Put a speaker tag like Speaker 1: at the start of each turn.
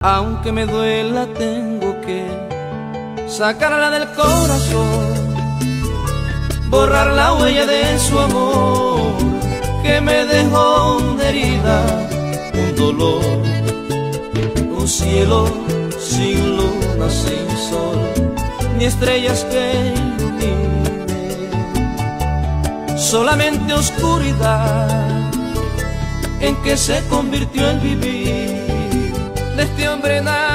Speaker 1: Aunque me duela tengo que sacarla del corazón, borrar la huella de su amor que me dejó una herida, un dolor, un cielo sin luna, sin sol, ni estrellas que iluminen, solamente oscuridad en que se convirtió el vivir te hambre.